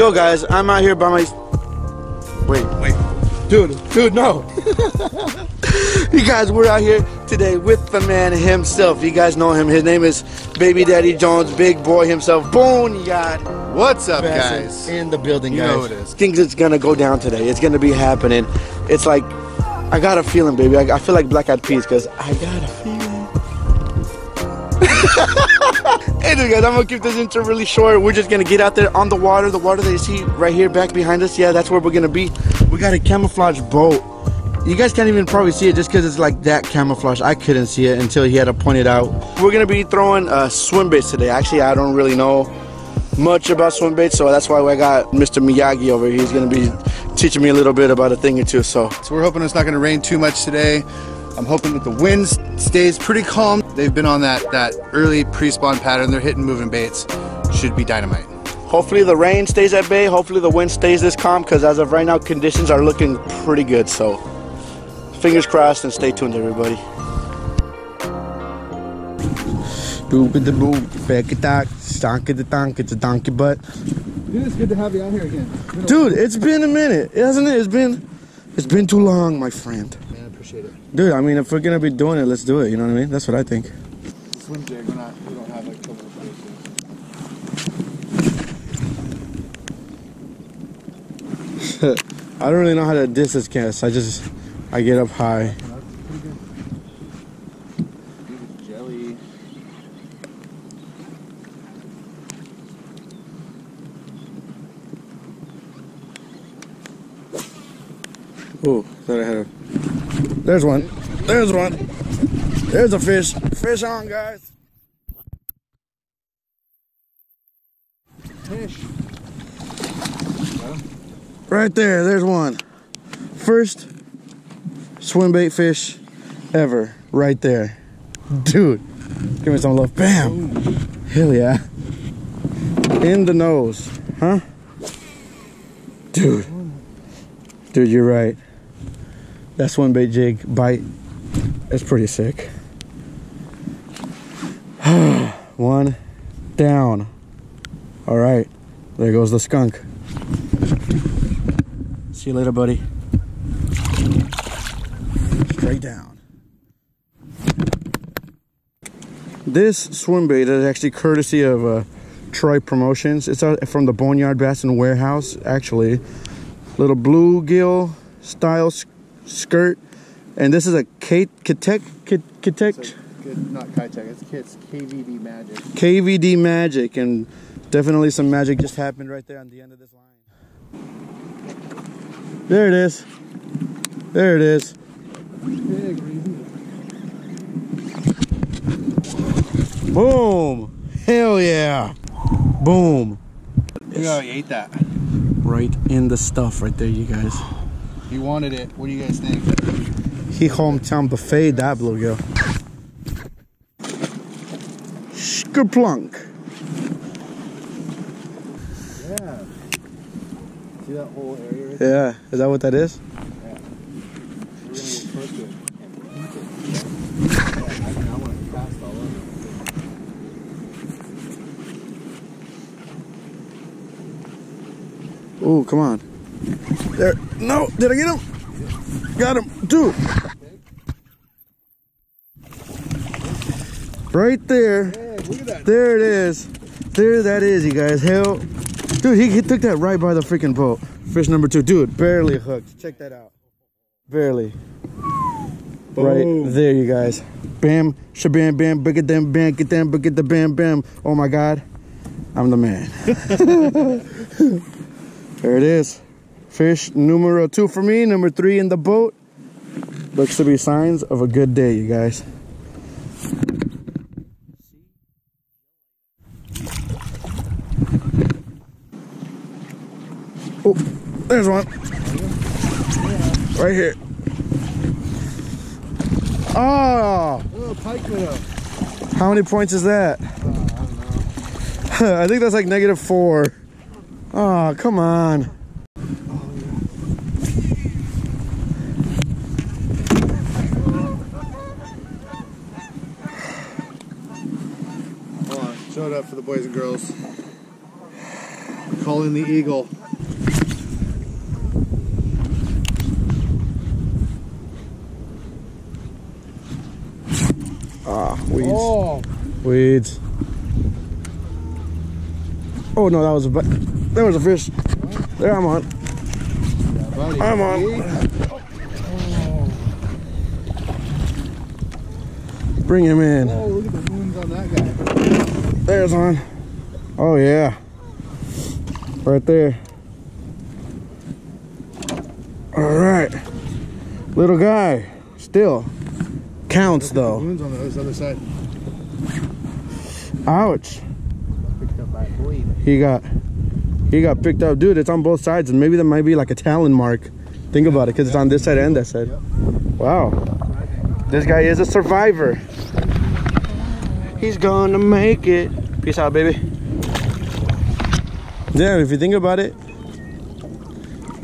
Yo, guys, I'm out here by my. Wait, wait. Dude, dude, no. you guys, we're out here today with the man himself. You guys know him. His name is Baby Daddy Jones, big boy himself. Boneyard. What's up, Bassett guys? In the building, You guys. know it is. Things it's gonna go down today. It's gonna be happening. It's like, I got a feeling, baby. I, I feel like Black Eyed Peas because I got a feeling. Anyway, guys, I'm gonna keep this intro really short. We're just gonna get out there on the water. The water that you see right here, back behind us. Yeah, that's where we're gonna be. We got a camouflage boat. You guys can't even probably see it just because it's like that camouflage. I couldn't see it until he had to point it out. We're gonna be throwing uh, swim baits today. Actually, I don't really know much about swim baits, so that's why I got Mr. Miyagi over here. He's gonna be teaching me a little bit about a thing or two. So So we're hoping it's not to rain too much today. I'm hoping that the wind stays pretty calm. They've been on that that early pre-spawn pattern. They're hitting moving baits. Should be dynamite. hopefully the rain stays at bay. Hopefully the wind stays this calm, because as of right now, conditions are looking pretty good. So fingers crossed and stay tuned, everybody. Doobie the boo, back it dock, stonk it the donk, it's a donkey butt. Dude, it's good to have you out here again. Dude, it's been a minute, hasn't it? It's been, it's been too long, my friend. Man, I appreciate it. Dude, I mean, if we're gonna be doing it, let's do it. You know what I mean? That's what I think. Swim jig. We're not. We don't have like a couple places. I don't really know how to distance cast. I just, I get up high. Jelly. Oh, thought I had a. There's one. There's one. There's a fish. Fish on, guys. Fish. Right there. There's one. First swim bait fish ever. Right there. Dude, give me some love. Bam. Hell yeah. In the nose. Huh? Dude. Dude, you're right. That one bait jig bite is pretty sick. One down. All right. There goes the skunk. See you later, buddy. Straight down. This swim bait is actually courtesy of uh, Troy Promotions. It's uh, from the Boneyard Bassin Warehouse, actually. Little bluegill style skirt. And this is a K- Kitek, Kit- Kitek, not Kitech. It's Kit's KVD Magic. KVD Magic. And definitely some magic just happened right there on the end of this line. There it is. There it is. Boom! Hell yeah! Boom! Know, you ate that. Right in the stuff right there, you guys. You wanted it. What do you guys think? He hometown buffet that bluegill. Skerplunk. Yeah. See that whole area right Yeah, is that what that is? We're gonna get close to it and eat it. Yeah, I, mean, I want to cast all over. Ooh, come on. There. No, did I get him? Got him. Dude. Right there. Hey, look at that. There it is. There that is, you guys. Hell. Dude, he, he took that right by the freaking boat. Fish number two. Dude, barely hooked. Check that out. Barely. Right there, you guys. Bam, shabam, bam, bigger than bam, get them, get the bam, bam. Oh my God. I'm the man. there it is. Fish numero two for me, number three in the boat. Looks to be signs of a good day, you guys. Oh, there's one. Right here. Oh, how many points is that? I think that's like negative four. Oh, come on. Hold on. Show it up for the boys and girls. Calling the eagle. Ah, weeds. Oh, Weeds. Oh no, that was a there was a fish. There I'm on. buddy. I'm on. Bring him in. Oh, look at the wounds on that guy. There's one. Oh yeah. Right there. All right. Little guy. Still. Counts though. Wounds on the other side. Ouch. Picked up by a blade. He got he got picked up. Dude, it's on both sides and maybe that might be like a talon mark. Think about it, because it's on this side and that side. Wow. This guy is a survivor. He's gonna make it. Peace out, baby. Damn, if you think about it,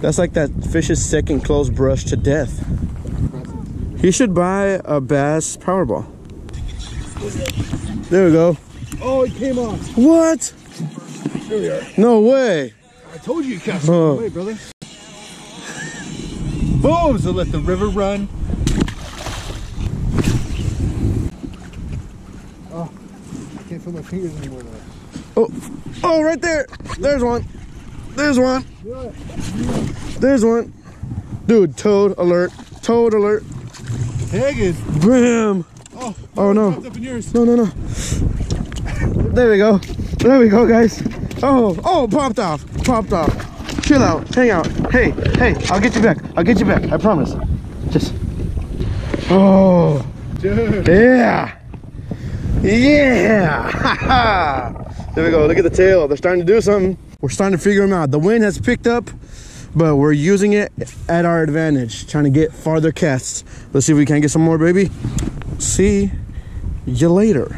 that's like that fish's second close brush to death. He should buy a bass Powerball. There we go. Oh, it came off. What? Here we are. No way. I told you you cast Oh. away, brother. Boom! So let the river run. Oh, I can't feel my fingers anymore though. Oh, oh, right there. There's one. There's one. There's one. Dude, toad alert. Toad alert. Hagen! Bam. Oh, Oh, no. popped up in yours. No, no, no. There we go. There we go, guys. Oh, oh, popped off. Popped off. Chill out. Hang out. Hey, hey, I'll get you back. I'll get you back. I promise. Just. Oh, Dude. yeah. Yeah. there we go. Look at the tail. They're starting to do something. We're starting to figure them out. The wind has picked up, but we're using it at our advantage, trying to get farther casts. Let's see if we can get some more, baby. See you later.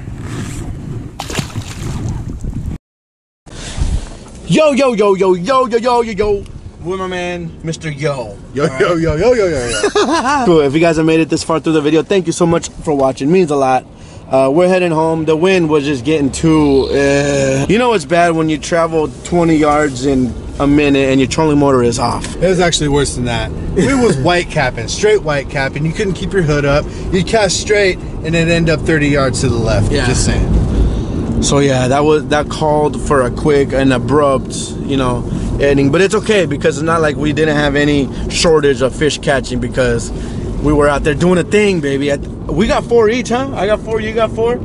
Yo, yo, yo, yo, yo, yo, yo, yo, yo. With my man, Mr. Yo. Yo, yo, yo, yo, yo, yo, yo. Cool. If you guys have made it this far through the video, thank you so much for watching. means a lot. Uh, we're heading home. The wind was just getting too. Uh, you know it's bad when you travel 20 yards in a minute and your trolling motor is off. It was actually worse than that. It was white capping, straight white capping. You couldn't keep your hood up. You'd cast straight and then end up 30 yards to the left. Yeah. Just saying. So yeah, that was that called for a quick and abrupt, you know, ending. But it's okay because it's not like we didn't have any shortage of fish catching because we were out there doing a thing, baby. I, we got four each, huh? I got four, you got four.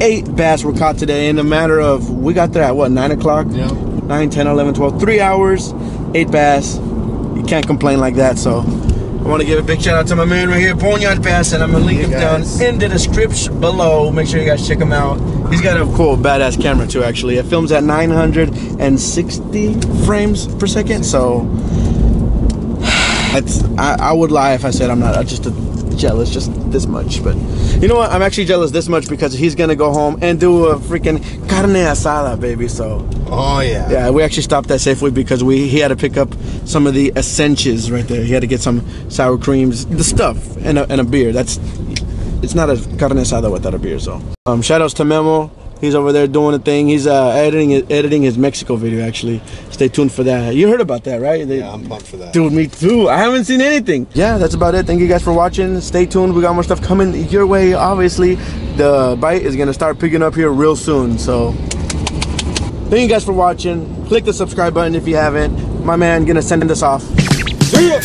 Eight bass were caught today in a matter of we got there at what nine o'clock? Yeah. 9, 10, 11, 12, three hours, eight bass. You can't complain like that. So I want to give a big shout out to my man right here, Boneyard Bassin, and I'm gonna link Hey, him down in the description below. Make sure you guys check him out. He's got a cool, badass camera too. Actually, it films at 960 frames per second. So I, I would lie if I said I'm not uh, just a, jealous, just this much. But you know what? I'm actually jealous this much because he's gonna go home and do a freaking carne asada, baby. So Oh, yeah. yeah, we actually stopped at Safeway because we he had to pick up some of the essentials right there. He had to get some sour creams, the stuff, and a, and a beer. That's it's not a carne asada without a beer. So um, shout outs to Memo. He's over there doing a thing. He's uh, editing editing his Mexico video. Actually, stay tuned for that. You heard about that, right? They- Yeah, I'm pumped for that. Dude, me too. I haven't seen anything. Yeah, that's about it. Thank you guys for watching. Stay tuned. We got more stuff coming your way. Obviously, the bite is gonna start picking up here real soon. So, thank you guys for watching. Click the subscribe button if you haven't. My man gonna send this off. See ya.